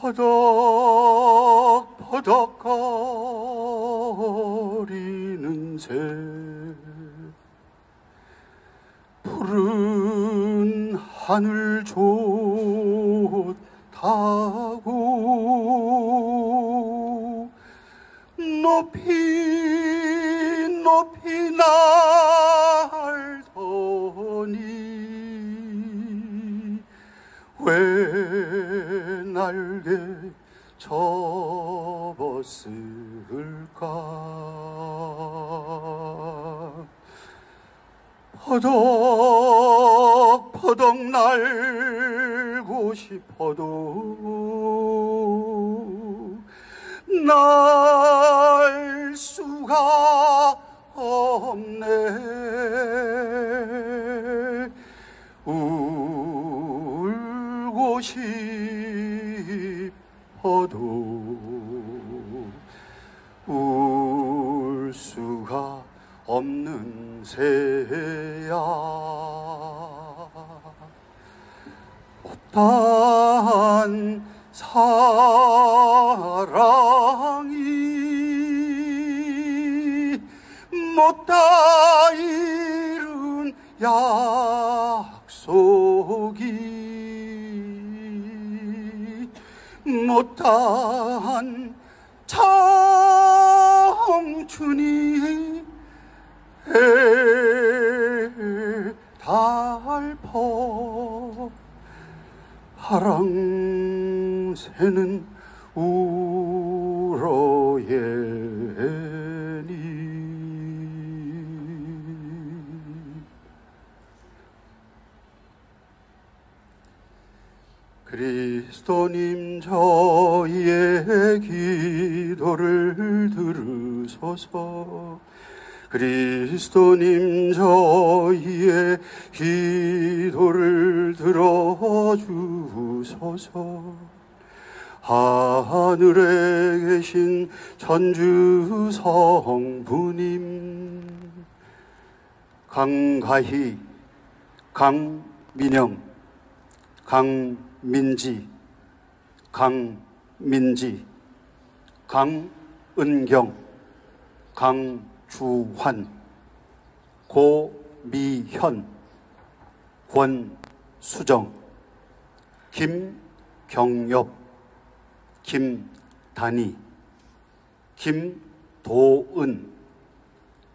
퍼덕퍼덕 거리는 새. 푸른 하늘 좋다고 높이 높이 날 날개 접었을까? 퍼덕퍼덕 날고 싶어도 날 수가 없네 어도 울 수가 없는 새야. 못한 사랑이 못다 이룬 약속이 못한 청춘이 달퍼 파랑새는 그리스도님 저희의 기도를 들으소서. 그리스도님 저희의 기도를 들어주소서. 하늘에 계신 전주 성부님 강가희 강민영 강민지 강민지 강은경 강주환 고미현 권수정 김경엽 김단희 김도은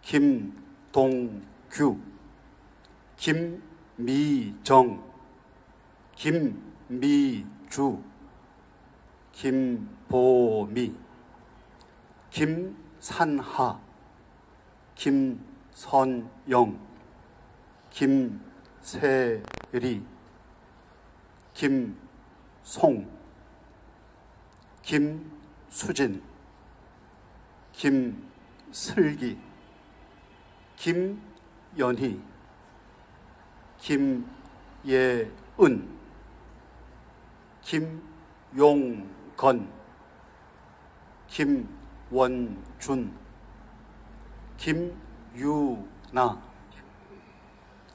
김동규 김미정 김미주 김보미 김산하 김선영 김세리 김송 김수진 김슬기 김연희 김예은 김용 건 김원준 김유나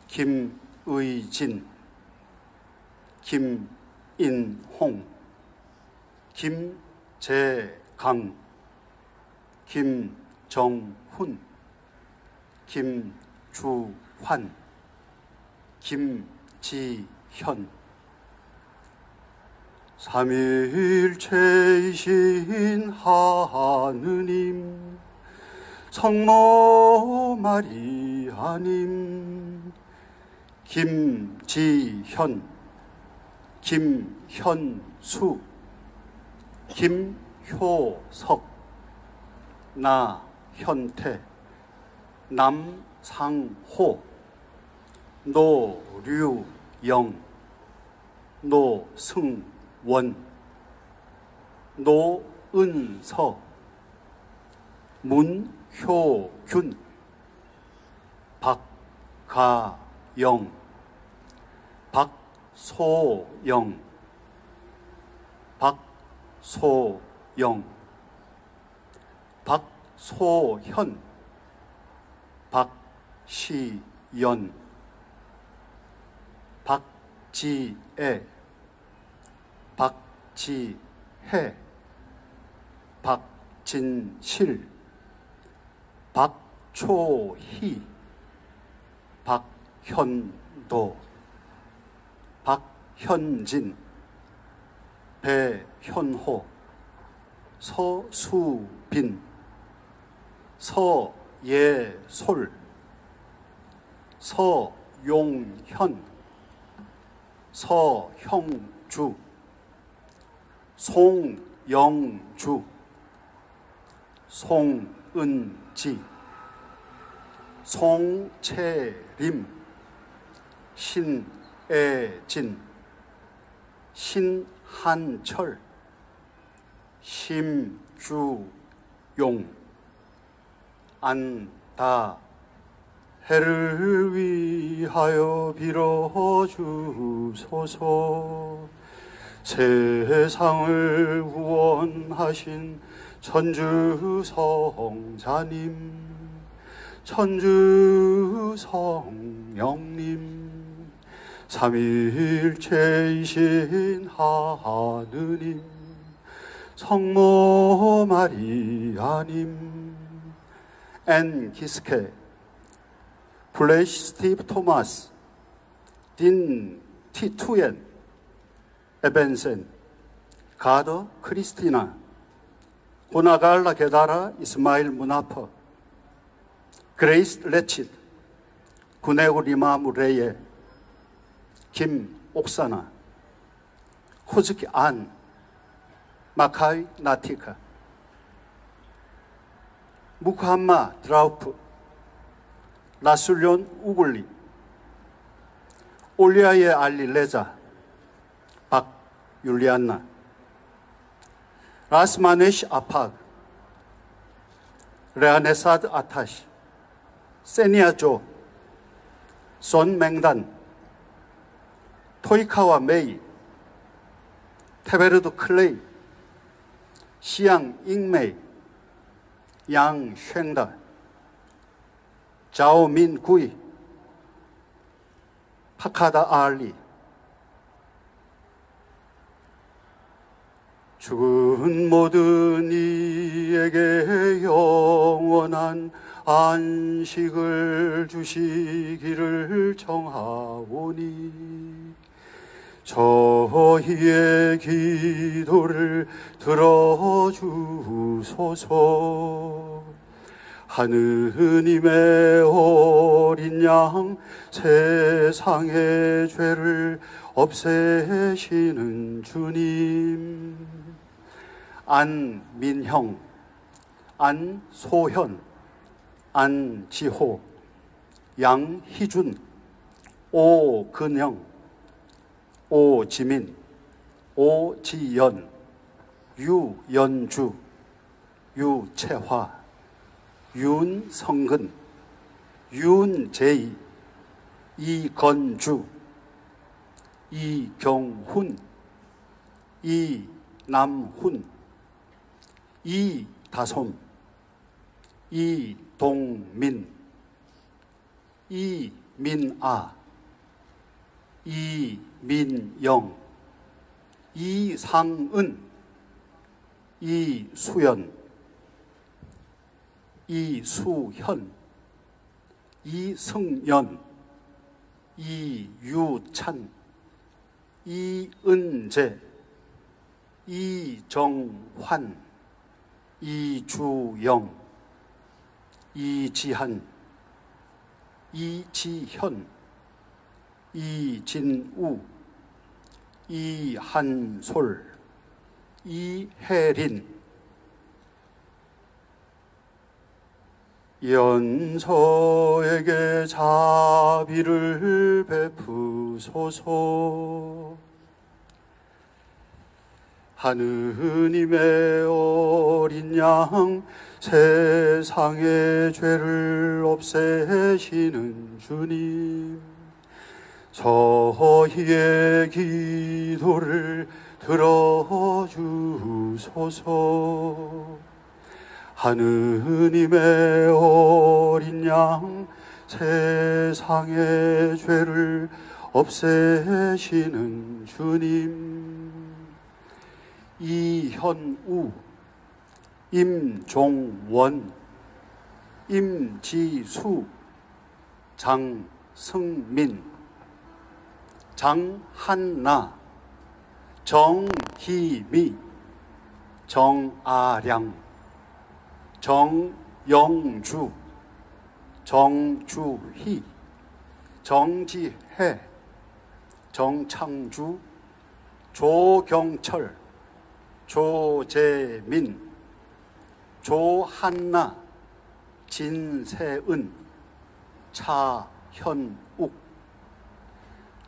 김의진 김인홍 김재강 김정훈 김주환 김지현 삼일체이신 하느님 성모 마리아님. 김지현 김현수 김효석 나현태 남상호 노류영 노승 원. 노은서. 문효균. 박가영. 박소영. 박소영. 박소현. 박시연. 박지애 박해. 박진실. 박초희. 박현도. 박현진. 배현호. 서수빈. 서예솔. 서용현. 서형주 송영주. 송은지. 송채림. 신애진. 신한철. 심주용. 안다. 해를 위하여 빌어주소서 세상을 구원하신 천주 성자님 천주 성령님 삼일체이신 하느님 성모 마리아님 앤 기스케 플레시 스티브 토마스 딘 티투엔 에벤센 가더 크리스티나 고나갈라 게다라 이스마일 무나퍼 그레이스 레칫 구네고 리마무 레예 김 옥사나 코즈키 안 마카이 나티카 무함마 드라우프 라술련 우글리 올리아의 알리 레자 박 율리안나 라스마네시 아팍 레아네사드 아타시 세니아조 손 맹단 토이카와 메이 테베르드 클레이 시양 잉메이 양 쉥다 자오민 구이 파카다 알리 죽은 모든 이에게 영원한 안식을 주시기를 청하오니 저희의 기도를 들어주소서. 하느님의 어린 양 세상의 죄를 없애시는 주님 안민형 안소현 안지호 양희준 오근영 오지민 오지연 유연주 유채화 윤성근 윤재희 이건주 이경훈 이남훈 이다솜 이동민 이민아 이민영 이상은 이수연 이수현 이승연 이유찬 이은재 이정환 이주영 이지한 이지현 이진우 이한솔 이혜린. 연서에게 자비를 베푸소서 하느님의 어린 양 세상의 죄를 없애시는 주님. 저희의 기도를 들어주소서. 하느님의 어린 양 세상의 죄를 없애시는 주님 이현우, 임종원, 임지수, 장승민, 장한나, 정희미, 정아량, 정영주, 정주희, 정지혜, 정창주, 조경철, 조재민, 조한나, 진세은, 차현욱,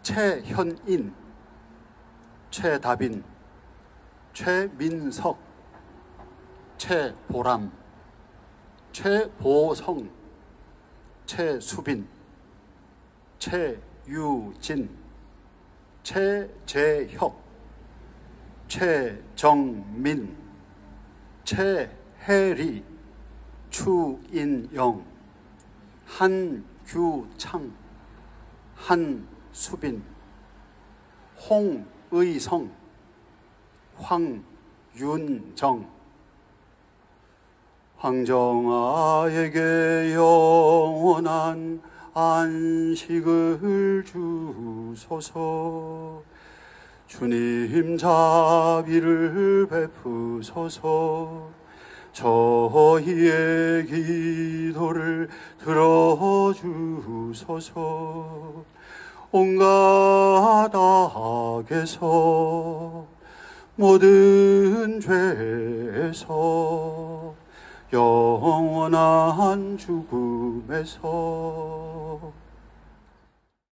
최현인, 최다빈, 최민석, 최보람, 최보성, 최수빈, 최유진, 최재혁, 최정민, 최혜리, 추인영, 한규창, 한수빈, 홍의성, 황윤정, 황정아에게 영원한 안식을 주소서 주님 자비를 베푸소서. 저희의 기도를 들어주소서. 온갖 악에서 모든 죄에서 영원한 죽음에서